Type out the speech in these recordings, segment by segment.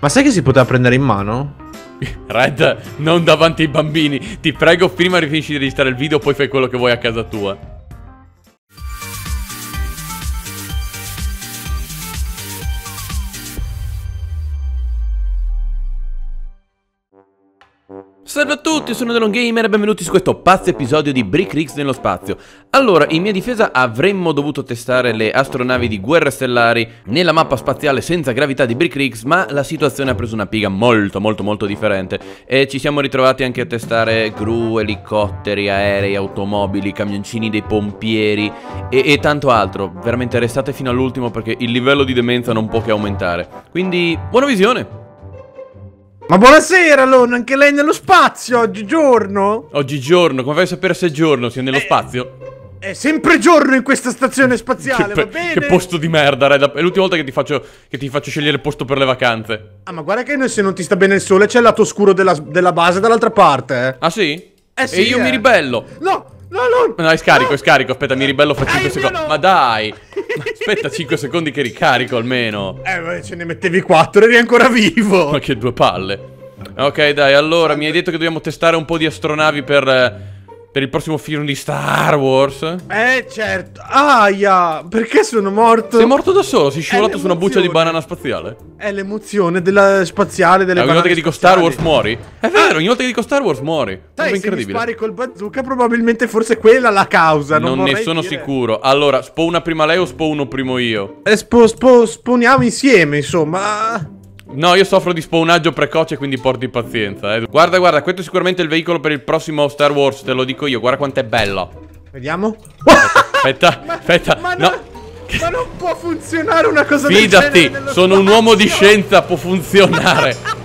Ma sai che si poteva prendere in mano? Red, non davanti ai bambini. Ti prego, prima rifinisci di registrare il video, poi fai quello che vuoi a casa tua. Salve a tutti, sono Delon Gamer e benvenuti su questo pazzo episodio di Brick Rigs nello spazio. Allora, in mia difesa avremmo dovuto testare le astronavi di guerre stellari nella mappa spaziale senza gravità di Brick Rigs, ma la situazione ha preso una piega molto molto molto differente e ci siamo ritrovati anche a testare gru, elicotteri, aerei, automobili, camioncini dei pompieri e, e tanto altro. Veramente restate fino all'ultimo perché il livello di demenza non può che aumentare. Quindi, buona visione! Ma buonasera, Lon, anche lei nello spazio, oggigiorno? Oggigiorno, come fai a sapere se è giorno, sia nello Eh, spazio? È sempre giorno in questa stazione spaziale, Che, va bene? che posto di merda, Red. È l'ultima volta che ti, faccio, che ti faccio scegliere il posto per le vacanze. Ah, ma guarda che noi se non ti sta bene il sole c'è il lato oscuro della, della base dall'altra parte, eh. Ah sì? Eh sì, E io eh. mi ribello. No, no, Lon! No, è scarico, è scarico. Aspetta, mi ribello fra Dai, 5 il mio secondi. no. Ma dai! Aspetta 5 secondi che ricarico almeno. Eh, ma ce ne mettevi quattro, eri ancora vivo! Ma che due palle. Ok, dai, allora mi hai detto che dobbiamo testare un po' di astronavi per, eh, per il prossimo film di Star Wars. Eh, certo. Aia, perché sono morto? Sei morto da solo? Sei scivolato su una buccia di banana spaziale? È l'emozione della spaziale, delle Eh, ogni volta banane che dico Star spaziali. Wars muori? È vero, ogni volta che dico Star Wars muori. Se mi incredibile. spari col bazooka probabilmente forse quella la causa, non, Non ne sono dire. sicuro. Allora, spo una prima lei o spo uno primo io? Eh, spo- spo- sponiamo insieme, insomma. No, io soffro di spawnaggio precoce, quindi porti pazienza. Eh. Guarda, guarda, questo è sicuramente il veicolo per il prossimo Star Wars, te lo dico io. Guarda quanto è bello. Vediamo. Aspetta, aspetta. Ma, no. no, ma non può funzionare una cosa del Fidati, genere nello sono un uomo di spazio. scienza, può funzionare.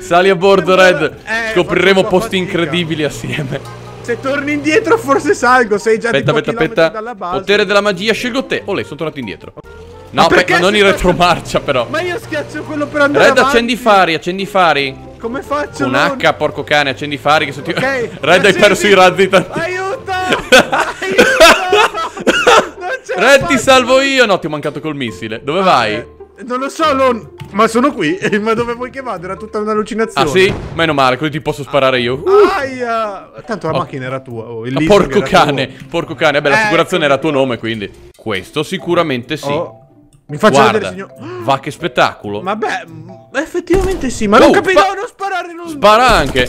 Sali a bordo, Red. Eh, Scopriremo posti fatica. incredibili assieme. Se torni indietro forse salgo, sei già Aspetta, di aspetta, aspetta. dalla base. Potere della magia, scelgo te. Olè, sono tornato indietro. No, perché non in retromarcia, però. Ma io schiaccio quello per andare Red, avanti. accendi i fari, accendi i fari. Come faccio? Con non- H, porco cane, accendi i fari che se ti... Ok. Red, hai accendi- perso i razzi tanti. Aiuto! Aiuto! Red, ti salvo io. No, ti ho mancato col missile. Dove vai? Eh, non lo so, non... ma sono qui. ma dove vuoi che vada? Era tutta un'allucinazione. Ah, sì? Meno male, così ti posso sparare io. Uh, Aia! Tanto la Oh. macchina era tua. Oh, il porco era cane, tuo. porco cane. Beh, Eh, l'assicurazione era a tuo ecco. nome, quindi. Questo sicuramente sì. Oh, Mi faccio Guarda, vedere, signor. va che spettacolo. Vabbè, mm, effettivamente sì, ma non Oh, capivo. fa- No, non sparare, non. Spara anche.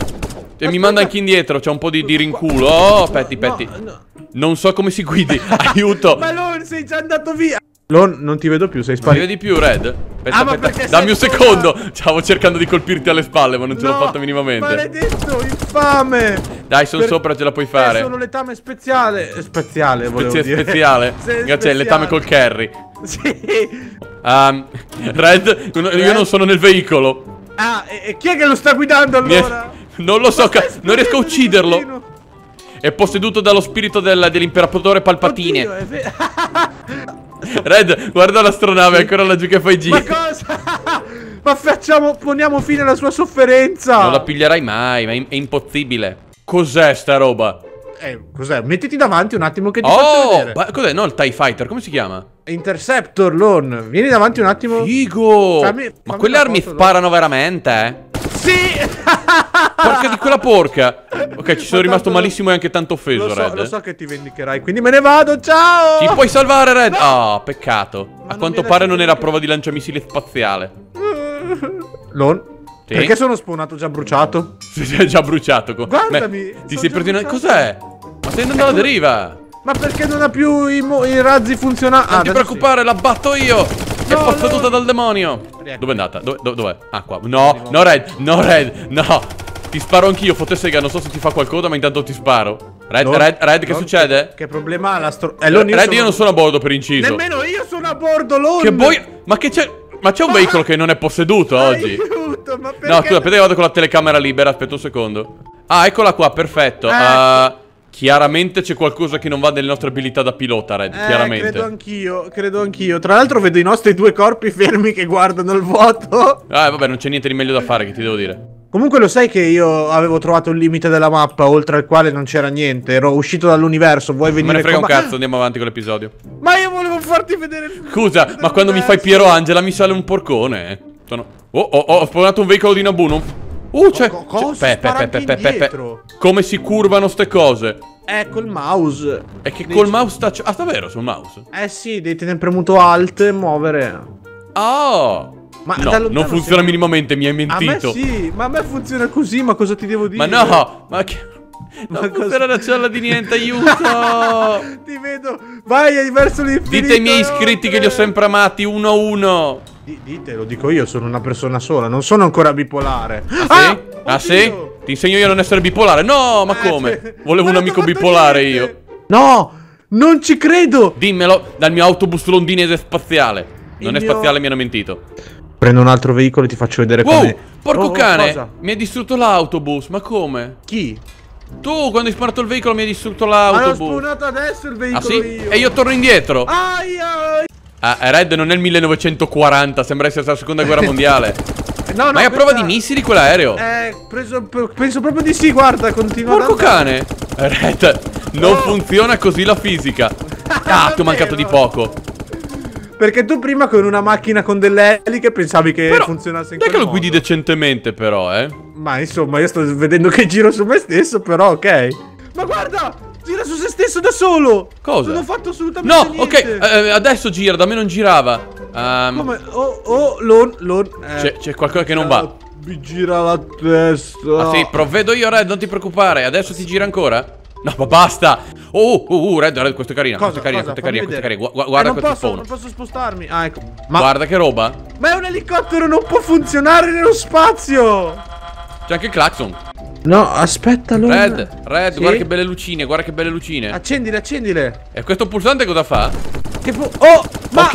E mi manda anche indietro, c'è un po' di, di rinculo. Oh, petti, No, petti. no. Non so come si guidi. Aiuto. Ma Lon, sei già andato via. Lon, non ti vedo più, sei sparito. vedi più, Red? Aspetta, Ah, ma aspetta. perché Dammi un secondo. Stavo cercando di colpirti alle spalle, ma non ce l'ho No, fatta minimamente. Maledetto, infame. Dai, sono Per- sopra, ce la puoi Eh, fare. sono letame speciale. Eh, Speziale, volevo Spezie- dire. speciale. Se- Grazie, il letame col carry. Sì. Um, Red, io Red? non sono nel veicolo. Ah, e, e chi è che lo sta guidando Mi è- allora? Non lo so, non riesco a ucciderlo. È posseduto dallo spirito del- dell'imperatore Palpatine. Oddio, Red, guarda l'astronave, ancora laggiù che fai Ma giro. cosa? Ma facciamo, poniamo fine alla sua sofferenza. Non la piglierai mai, ma è, è impossibile. Cos'è sta roba? Eh, cos'è? Mettiti davanti un attimo che ti faccio Oh, vedere. ma cos'è? No, il TIE Fighter, come si chiama? Interceptor, Lon. Vieni davanti un attimo. Figo! Fammi- ma fammi quelle una armi foto, sparano veramente, eh? Sì! Porca di quella porca! Ok, ci sono Ma rimasto lo- malissimo e anche tanto offeso, Lo so, Red. lo so che ti vendicherai, quindi me ne vado, ciao! Ci puoi salvare, Red? Ah, peccato. Ma A quanto pare non era prova di lanciamissili spaziale. Lon? Sì? Perché sono spawnato già bruciato? Si è già bruciato. Guardami, Beh, Ti sei in... bruciato. Cos'è? Ma stai andando alla deriva. Ma perché non ha più i, i razzi funzionanti? Non ti preoccupare, la batto io. È posseduta dal demonio. Dove è andata? Dov'è? Ah, qua. No, no, Red. No, Red. No. Ti sparo anch'io, fotesega. Non so se ti fa qualcosa, ma intanto ti sparo. Red, Lon- Red, Red, che succede? Che, che problema ha l'astro... Eh, Lon, io Red, sono... io non sono a bordo per inciso. Nemmeno io sono a bordo, Lon! Che boia. Ma che c'è? Ma c'è un veicolo che non è posseduto oggi. Aiuto, ma perché... No, scusa, aspetta che vado con la telecamera libera, aspetta un secondo. Ah, eccola qua, perfetto. Eh. Ah, chiaramente c'è qualcosa che non va nelle nostre abilità da pilota, Red, Eh, chiaramente. credo anch'io, credo anch'io. Tra l'altro vedo i nostri due corpi fermi che guardano il vuoto. Ah, vabbè, non c'è niente di meglio da fare, che ti devo dire. Comunque lo sai che io avevo trovato il limite della mappa oltre al quale non c'era niente. Ero uscito dall'universo. Vuoi Me venire ne frega un cazzo, andiamo avanti con l'episodio. Ma io volevo farti vedere Scusa, ma quando mi fai Piero Angela mi sale un porcone. eh. Sono... Oh, oh, oh, ho spawnato un veicolo di Nabuno. Uh, c'è... Co- cosa? Pe, pe, pe. Come si curvano ste cose? Ecco il mouse. È che Dici- col mouse touch... Ah, davvero, sul mouse? Eh sì, devi tenere premuto alt e muovere. Oh! Ma no, non funziona sembra- minimamente, mi hai mentito. sì, ma a me funziona così, ma cosa ti devo dire? Ma no, ma che... Ma Non cosa- funziona la cella di niente, aiuto! Ti vedo, vai verso l'infinito. Dite ai miei iscritti che li ho sempre amati, uno a uno. Di- dite, lo dico io, sono una persona sola, non sono ancora bipolare. Sì? Ah, sì? oddio! Ti insegno io a non essere bipolare? No, ma Eh, come? cioè, Volevo un non amico bipolare niente. io. No, non ci credo. Dimmelo dal mio autobus londinese spaziale. Non Il è mio- spaziale, mi hanno mentito. Prendo un altro veicolo e ti faccio vedere Wow, come. porco Oh, cane! cosa? Mi hai distrutto l'autobus, ma come? Chi? Tu, quando hai sparato il veicolo, mi hai distrutto Ma l'ho l'autobus. spawnato adesso il veicolo Ah sì? io. E io torno indietro. Aia! Ah, Red non è il 1940, sembra essere la seconda guerra mondiale. No, no, Ma è a prova di missili quell'aereo? Eh, preso, penso proprio di sì, guarda, continua Porco cane! Red, non Oh. funziona così la fisica. Ah, ti ho mancato di poco. Perché tu prima con una macchina con delle eliche pensavi che Però, funzionasse in non è che quel lo guidi modo. decentemente, però, eh. Ma insomma, io sto vedendo che giro su me stesso, però ok. Ma guarda, gira su se stesso da solo. Cosa? Non ho fatto assolutamente No, niente. ok, eh, adesso gira, da me non girava. Ehm, Come? Oh, oh, lon, lon. eh, c'è, qualcosa che non va. Mi gira la testa. Ah sì, provvedo io, Red, non ti preoccupare. Adesso ti gira ancora? No, ma basta! Oh, oh, uh, Red, Red, questo è carino, Cosa, questo è carino, cosa? questo è carino, questo è carino. vedere. Gu- guarda eh, non questo posso, spawn. non posso spostarmi. Ah, ecco. Ma, Guarda che roba. ma è un elicottero, non può funzionare nello spazio. C'è anche il clacson. No, aspetta, lon. Red, Red, Sì? guarda che belle lucine, guarda che belle lucine. Accendile, accendile. E questo pulsante cosa fa? Che fu- Oh, ma... Ok,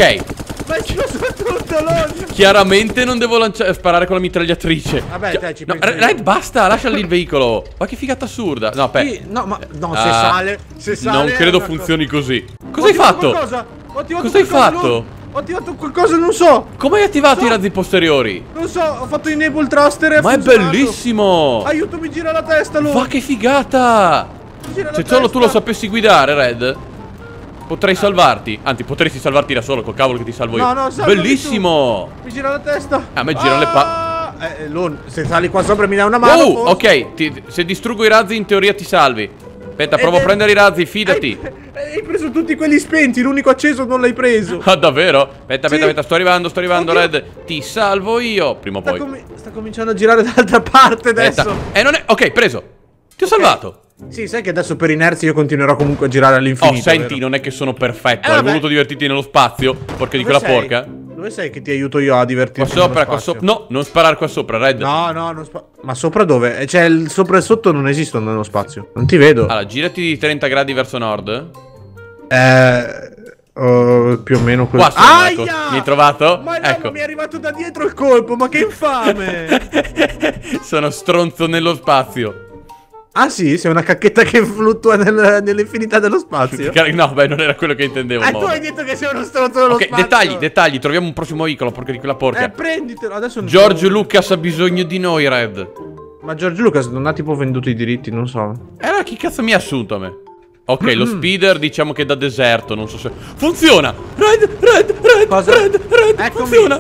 Ma è esploso tutto, lon. chiaramente non devo lanciare, sparare con la mitragliatrice. Vabbè, dai, ci no. Red, basta, lascia lì il veicolo. Ma che figata assurda. No, aspetta. Sì, no, ma... No, se Ah, sale... Se sale non credo funzioni così. cosa- hai Ho fatto? Qualcosa. Ho Cosa hai fatto? Ho attivato qualcosa, non so. Come hai attivato So- i razzi posteriori? Non so, ho fatto enable thruster e Ma è funzionato. bellissimo! Aiuto, mi gira la testa, Lon. Ma che figata! Mi gira Se solo tu lo sapessi guidare, Red, potrei salvarti. Anzi, potresti salvarti da solo, col cavolo che ti salvo io. No, no, salvami Bellissimo! Mi gira la testa. A me girano le pa... Eh, Lon, se sali qua sopra mi dai una mano. Oh, forse? ok, ti- se distruggo i razzi in teoria ti salvi. Aspetta, provo a prendere i razzi, fidati. Hai, hai preso tutti quelli spenti, l'unico acceso non l'hai preso. Ah, davvero? Aspetta, aspetta, Sì. aspetta, sto arrivando, sto arrivando, Oddio. Red. Ti salvo io, prima o poi. comi- sta cominciando a girare dall'altra parte adesso. Aspetta. Eh, non è... Ok, preso. Ti ho salvato. Sì, sai che adesso per inerzia io continuerò comunque a girare Oh, all'infinito. senti, vero? non è che sono perfetto. Eh, Hai vabbè. voluto divertirti nello spazio? Porca di quella sei? porca. Dove sei che ti aiuto io a Qua divertirti? sopra, qua sopra. No, non sparare qua sopra, Red. No, no, non spa- Ma sopra dove? Eh, Cioè, il sopra e sotto non esistono nello spazio. Non ti vedo. Allora, girati di 30 gradi verso nord. Eh. oh, più o meno così. Qua sono, ecco. Aia! Mi hai trovato? Ma no, Ecco. ma mi è arrivato da dietro il colpo, ma che infame! sono stronzo nello spazio. Ah sì, sei una cacchetta che fluttua nel- nell'infinità dello spazio. No, beh, non era quello che intendevo. Ah, tu Momo. hai detto che sei uno stronzo dello Ok, spazio. dettagli, dettagli. Troviamo un prossimo veicolo, porca di quella porca. Eh, prenditelo. Adesso George so- Lucas ha bisogno di noi, Red. Ma George Lucas non ha tipo venduto i diritti, non so. E allora chi cazzo mi ha assunto a me? Ok, lo Mm-hmm. speeder diciamo che è da deserto, non so se... Funziona! Red, Red, Red, Cosa? Red, Red, Eccomi. funziona!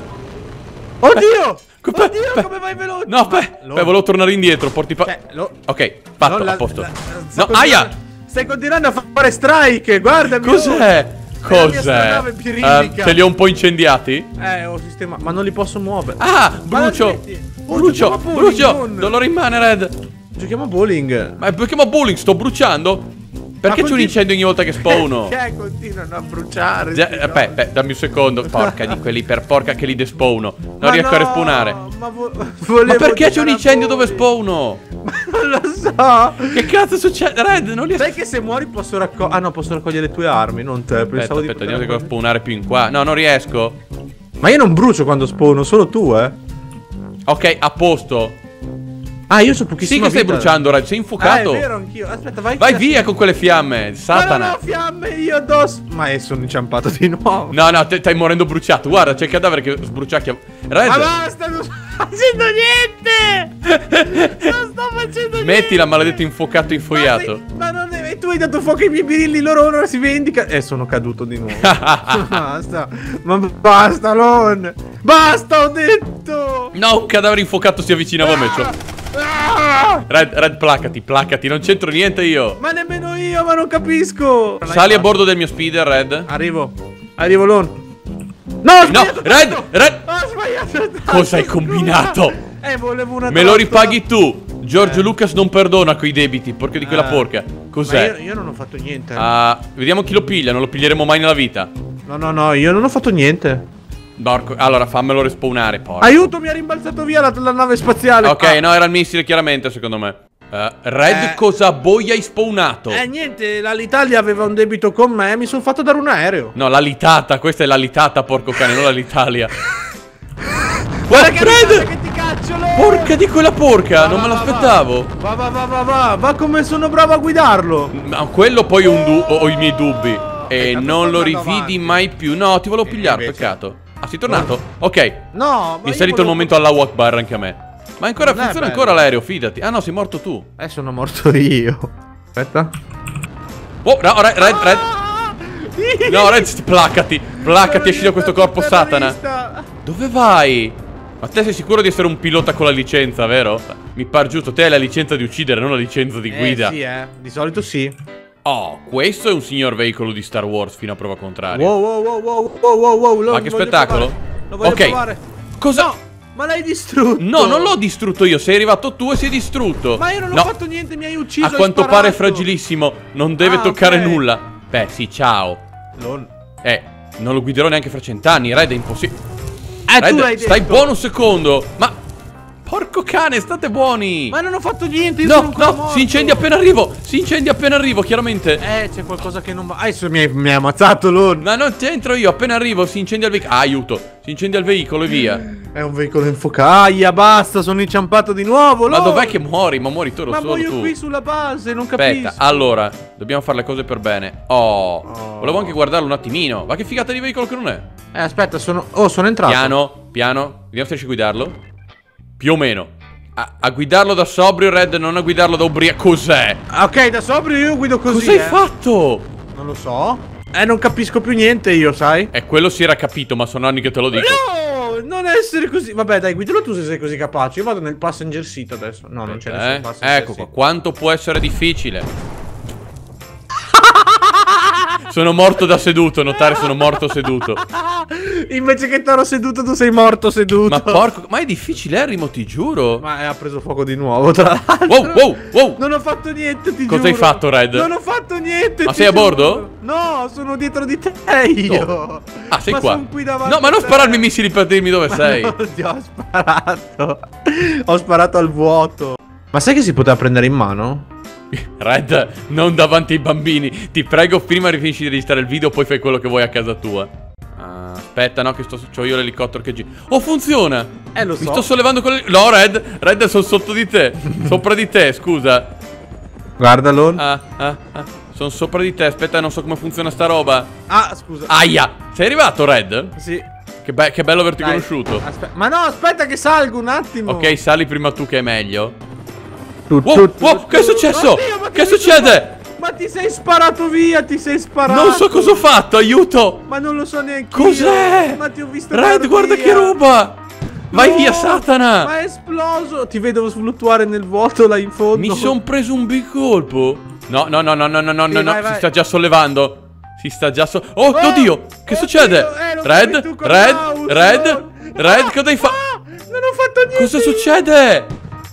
Oddio! Oddio, pe- come vai veloce! No, beh, Lo- beh, volevo tornare indietro, porti pa... Cioè, lo- Ok, fatto, la- a posto. la- no, sto continuando- aia! Stai continuando a fare strike, guardami. Cos'è? oh. La Cos'è? pirillica. Eh, te li ho un po' incendiati? Eh, ho sistemato, ma non li posso muovere. Ah, brucio! la? Oh, Brucio, giochiamo a brucio! non- Dolore in mano, Red! Giochiamo a bowling. Ma perché ma bowling? Sto bruciando? Perché c'è un incendio ogni volta che spawno? Che continuano a bruciare. Già, cosi. beh, dammi un secondo. Porca di quelli per porca che li despawno. Non Ma riesco no, a respawnare. Ma, vo- Ma perché c'è un a incendio dove spawno? Non lo so. Che cazzo succede? Red, non riesco. Sai che se muori posso raccogliere. Ah no, posso raccogliere le tue armi, non te. Aspetta, Pensavo aspetta, di vediamo se poter devo spawnare più in qua. No, non riesco. Ma io non brucio quando spawno, solo tu, eh. Ok, a posto. Ah, io so Sì pochissimo. che stai bruciando, Red. Sei Ah, infuocato. è vero, anch'io. Aspetta, vai. Vai via con quelle fiamme. Ma non Satana. ho fiamme io addosso. Ma eh, sono inciampato di nuovo. No, no, stai morendo bruciato. Guarda, c'è il cadavere che sbruciacchia. Red. Ma basta, non- facendo niente! Non sto facendo niente! Mettila, maledetto infuocato infoiato. Ma, sei, ma non è, tu hai dato fuoco ai miei birilli, loro ora si vendica. E eh, sono caduto di nuovo. basta. Ma basta, Lon. Basta, ho detto. No, un cadavere infuocato si avvicinava a me. Cioè. Ah! Red, Red, placati, placati, non c'entro niente io. Ma nemmeno io, ma non capisco. Sali a bordo del mio speeder, Red. Arrivo. Arrivo, Lon. No, no, Red, Red. Ho sbagliato. Cosa hai combinato? Eh, volevo una Me lo ripaghi tu. Giorgio eh. Lucas non perdona quei debiti, porca di quella eh. porca. Cos'è? Io, io, non ho fatto niente. Uh, vediamo chi lo piglia, non lo piglieremo mai nella vita. No, no, no, io non ho fatto niente. Dorco. Allora, fammelo respawnare, porca. Aiuto, mi ha rimbalzato via la, la nave spaziale. Ok, ah. no, era il missile, chiaramente, secondo me. Uh, Red, eh, cosa boia hai spawnato? Eh, niente, l'Italia aveva un debito con me, mi sono fatto dare un aereo. No, la litata, questa è la litata, porco cane, non l'Italia. Guarda oh, che Red! Che ti caccio, Porca di quella porca, va, non va, me l'aspettavo. Va, va, va, va, va, va come sono bravo a guidarlo. Ma quello poi ho, ho i miei dubbi. E non lo rividi avanti. mai più. No, ti volevo pigliare, peccato. Ah, sei tornato? Ok. No, Mi è salito il momento alla Akbar anche a me. Ma ancora non funziona ancora l'aereo, fidati. Ah no, sei morto tu. Eh, sono morto io. Aspetta. Oh, no, Red, Red, Red. No, Red, placati. Placati, esci da questo corpo satana. Dove vai? Ma te sei sicuro di essere un pilota con la licenza, vero? Mi par giusto, te hai la licenza di uccidere, non la licenza di guida. Eh, sì, eh. Di solito sì. Oh, questo è un signor veicolo di Star Wars fino a prova contraria. Wow, wow, wow, wow, wow, wow, wow. Ma che spettacolo? Lo voglio ok. Provare. Cosa? No, ma l'hai distrutto. No, non l'ho distrutto io. Sei arrivato tu e si è distrutto. Ma io non no. ho fatto niente, mi hai ucciso. A quanto pare è fragilissimo. Non deve ah, toccare okay. nulla. Beh, sì, ciao. Non. Eh, non lo guiderò neanche fra cent'anni. Red è impossibile. Eh, Red, tu l'hai stai buono un secondo. Ma Porco cane, state buoni! Ma non ho fatto niente, io no, sono ancora No, morto. si incendia appena arrivo! Si incendia appena arrivo, chiaramente! Eh, c'è qualcosa che non va... Adesso mi hai ammazzato Lon! Ma non c'entro io, appena arrivo si incendia il veicolo... Ah, aiuto! Si incendia il veicolo e via! È un veicolo infuocaia, basta, sono inciampato di nuovo, Lon! Ma dov'è che muori? Ma muori tu lo Ma solo muoio tu! qui sulla base, non capisco! Aspetta, allora, dobbiamo fare le cose per bene. Oh, oh, volevo anche guardarlo un attimino. Ma che figata di veicolo che non è! Eh, aspetta, sono... Oh, sono entrato! Piano, piano, vediamo se riesci a guidarlo. Più o meno. A, a, guidarlo da sobrio, Red, non a guidarlo da ubriaco. Cos'è? Ok, da sobrio io guido così. Cosa hai eh. fatto? Non lo so. Eh, non capisco più niente io, sai? Eh, quello si era capito, ma sono anni che te lo dico. No, non essere così. Vabbè, dai, guidalo tu se sei così capace. Io vado nel passenger seat adesso. No, non c'è nessun eh? passenger Ecco qua, quanto può essere difficile. Sono morto da seduto, notare sono morto seduto. Invece che toro seduto, tu sei morto seduto. Ma porco, ma è difficile, Erimo, ti giuro. Ma ha preso fuoco di nuovo, tra l'altro. Wow, wow, wow. Non ho fatto niente, ti Cosa giuro. hai fatto, Red? Non ho fatto niente. Ma sei a bordo? No, sono dietro di te io. Oh. Ah, sei ma qua. Qui no, ma non spararmi i missili per dirmi dove ma sei. Non ti ho sparato. ho sparato al vuoto. Ma sai che si poteva prendere in mano? Red, non davanti ai bambini. Ti prego, prima rifinisci di registrare il video, poi fai quello che vuoi a casa tua. Uh, aspetta, no, che sto. C'ho io l'elicottero che gira. Oh, funziona! Eh, lo so. Mi sto sollevando con le. No, Red, Red, sono sotto di te. sopra di te, scusa. Guardalo. Ah, ah, ah. Sono sopra di te. Aspetta, non so come funziona sta roba. Ah, scusa. Aia! Sei arrivato, Red? Sì. Che, be che bello averti Dai. conosciuto. Aspe Ma no, aspetta che salgo un attimo. Ok, sali prima tu che è meglio. Tu, wow, tu, wow, che è successo? Oddio, che succede? Ma ti sei sparato via, ti sei sparato. Non so cosa ho fatto, aiuto. Ma non lo so neanche Cos'è? Ma ti ho visto Red, guarda via. che roba. Vai no, via, Satana. Ma è esploso. Ti vedo fluttuare nel vuoto là in fondo. Mi son preso un big colpo. No, no, no, no, no, no, no, sì, no, vai, si vai. sta già sollevando. Si sta già so... Oh, oh oddio, che oddio, succede? Eh, Red, Red, Red, Red, ah, cosa hai fatto? Ah, non ho fatto niente. Cosa succede?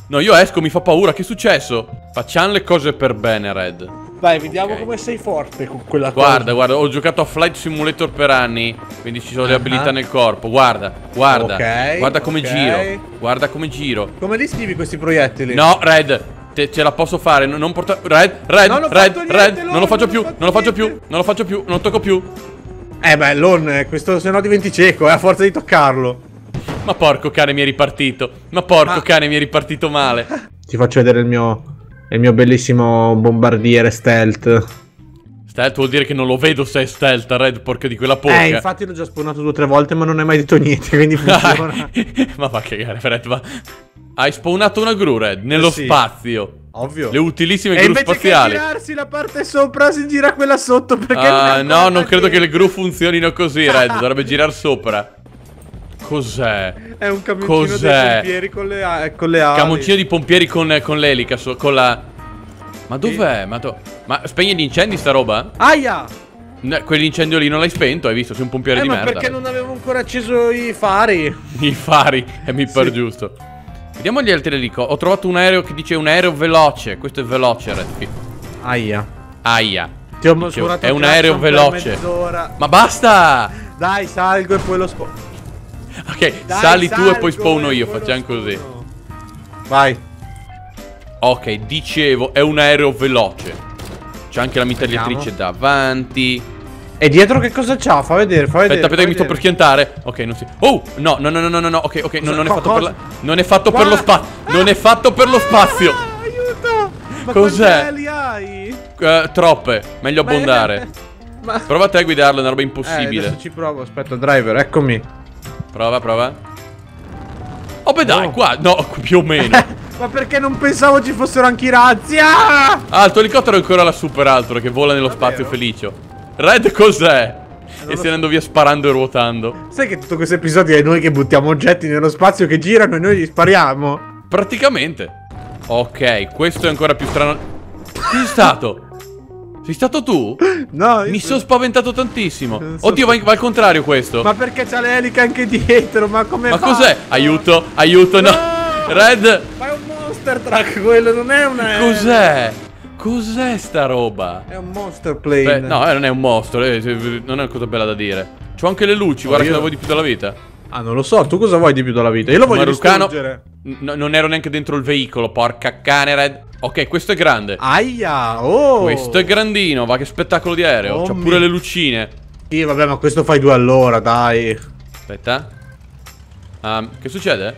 No, io esco, mi fa paura, che è successo? Facciamo le cose per bene, Red. Vai, vediamo okay. come sei forte con quella guarda, cosa. Guarda, ho giocato a Flight Simulator per anni, quindi ci sono le uh -huh. abilità nel corpo. Guarda, guarda. Okay, guarda come okay. giro. Guarda come giro. Come li scrivi questi proiettili? No, Red, te, ce la posso fare, non, non portare... Red, Red, non Red, niente, Red, non lo faccio più, non, non lo faccio più, non lo faccio più, non tocco più. Eh beh, Lon, questo se no diventi cieco, eh, a forza di toccarlo. Ma porco cane mi è ripartito. Ma porco Ma... cane mi è ripartito male. Ti faccio vedere il mio il mio bellissimo bombardiere stealth. Stealth vuol dire che non lo vedo se è stealth, Red, porca di quella porca. Eh, infatti l'ho già spawnato due o tre volte, ma non hai mai detto niente, quindi funziona. ma fa cagare, Red, va. Hai spawnato una gru, Red, nello Sì. spazio. Ovvio. Le utilissime e gru invece spaziali. che girarsi la parte sopra, si gira quella sotto perché Ah, non è no, non credo che le partito. gru funzionino così, Red. Dovrebbe girare sopra. Cos'è? È un camioncino dei Cos'è? pompieri con le, a- con le ali. Camoncino di pompieri con, con l'elica, so- con la... Ma dov'è? Ma, do- ma spegne gli incendi sta roba? Aia! Quell'incendio lì non l'hai spento, hai visto? Sei un pompiere Eh, di ma merda. perché non avevo ancora acceso i fari? I fari, e mi Sì. giusto. Vediamo gli altri elico. Ho trovato un aereo che dice un aereo veloce. Questo è veloce, Red. Aia. Aia. Ti ho misurato è un aereo veloce. Ma basta! Dai, salgo e poi lo spo... Ok, Dai, sali tu e poi spawno io. Facciamo così. Vai. Ok, dicevo, è un aereo veloce. C'è anche la mitragliatrice davanti. E dietro che cosa c'ha? Fa vedere, fa vedere. Aspetta, aspetta, che mi sto per chiantare. Ok, non si. Oh! No, no, no, no, no, no, no. Ok, ok, no, Cosa- non è fatto per la. Non è fatto per Qua- lo spazio. Non è fatto per lo spazio. Ah, aiuto! Ma Cos'è? ali hai? Eh, troppe. Meglio abbondare. Ma... Prova a te a guidarlo, è una roba Eh, impossibile. adesso ci provo, aspetta, driver, eccomi. Prova, prova. Oh, beh, dai, Oh. qua. No, più o meno. Ma perché non pensavo ci fossero anche i razzi? Ah! Ah, il tuo elicottero è ancora la super altro che vola nello spazio Davvero? felice. Red cos'è? non E se ne andò via sparando e ruotando. Sai che tutto questo episodio è noi che buttiamo oggetti nello spazio che girano e noi gli spariamo? Praticamente. Ok, questo è ancora più strano. Chi sei stato? Sei stato tu? No, Mi sono spaventato tantissimo. So Oddio, va, va al contrario questo. Ma perché c'ha l'elica anche dietro? Ma come Ma cos'è? Aiuto, aiuto, no. No! Red, Ma è un monster truck quello, non è una... cos'è? Cos'è sta roba? È un monster plane. Beh, no, eh, non è un mostro, eh, non è una cosa bella da dire. C'ho anche le luci, guarda io- che la vuoi di più della vita. Ah, non lo so, tu cosa vuoi di più dalla vita? Io lo voglio Marucano. distruggere. N- non ero neanche dentro il veicolo, porca cane, Red. Ok, questo è grande. Aia, oh! Questo è grandino, va che spettacolo di aereo. Oh C'ha pure le lucine. Sì, vabbè, ma questo fai due all'ora, dai. Aspetta. Ehm, che succede?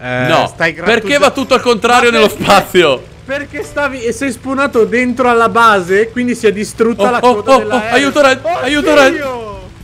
Eh, no, stai perché va tutto al contrario nello perché? spazio? Perché stavi e sei spawnato dentro alla base, quindi si è distrutta Oh, la oh, coda oh, dell'aereo. oh, aiuto, Red, aiuto, Red.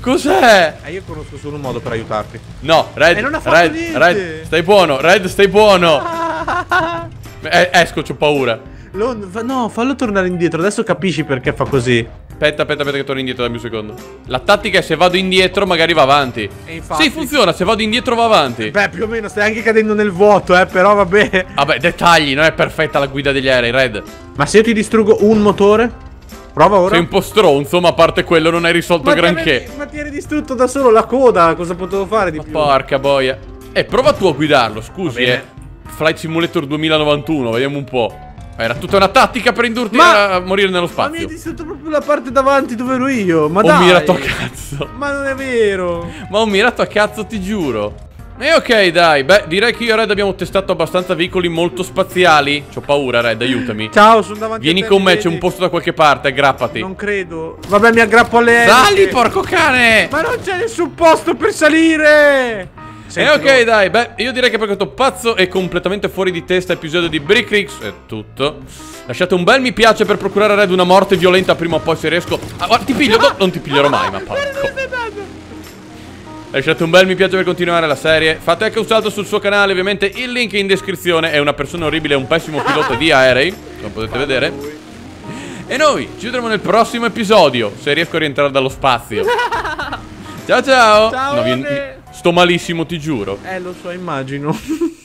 Cos'è? Eh, io conosco solo un modo per aiutarti. No, Red, E fatto Red. Red, stai buono, Red, stai buono. Eh, esco, c'ho paura. Lo- no, fallo tornare indietro, adesso capisci perché fa così. Aspetta, aspetta, aspetta che torno indietro, dammi un secondo. La tattica è se vado indietro magari va avanti. E infatti- Sì, funziona, se vado indietro va avanti. Beh, più o meno stai anche cadendo nel vuoto, eh, però vabbè. Vabbè, dettagli, non è perfetta la guida degli aerei, Red. Ma se io ti distruggo un motore? Prova ora. Sei un po' stronzo, ma a parte quello non hai risolto ma, granché. avevi- ma ti eri distrutto da solo la coda, cosa potevo fare di Ma più? porca boia. Eh, prova tu a guidarlo, scusi, eh. Flight Simulator 2091, vediamo un po'. Era tutta una tattica per indurti Ma- a morire nello Ma mi hai spazio. distrutto proprio la parte davanti dove ero io. Ma Ho dai. mirato a cazzo. Ma non è vero. Ma ho mirato a cazzo, ti giuro. E ok, dai. Beh, direi che io e Red abbiamo testato abbastanza veicoli molto spaziali. C'ho paura, Red, aiutami. Ciao, sono davanti Vieni a te, con me, c'è un posto da qualche parte, aggrappati. Non credo. Vabbè, mi aggrappo alle Sali, porco cane! Ma non c'è nessun posto per salire. E Senti, ok, dai, beh, io direi che per questo pazzo e completamente fuori di testa episodio di Brick Ricks è tutto. Lasciate un bel mi piace per procurare a Red una morte violenta prima o poi se riesco. Ah, guarda, ti piglio, no, non ti piglierò mai, ma porco. Lasciate un bel mi piace per continuare la serie. Fate anche un salto sul suo canale, ovviamente il link è in descrizione. È una persona orribile, è un pessimo pilota di aerei, come potete vedere. E noi ci vedremo nel prossimo episodio, se riesco a rientrare dallo spazio. Ciao ciao! Ciao, No, vi-. Sto malissimo, ti giuro. Eh, lo so, immagino.